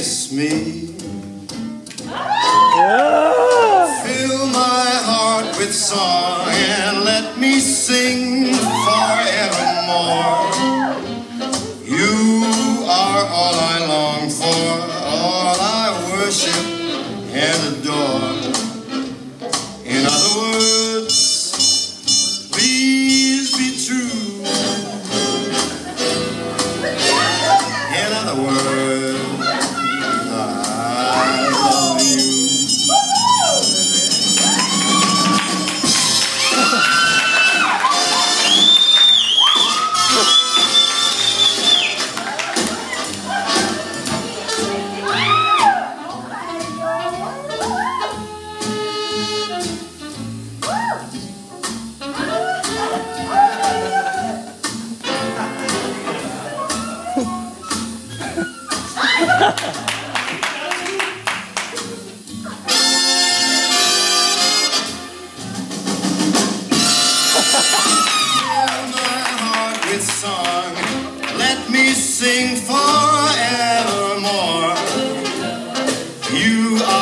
kiss me. Fill my heart with song and let me sing forevermore. You are all I long for, all I worship and adore. In other words, please be true. In other words, song Let me sing forevermore. You are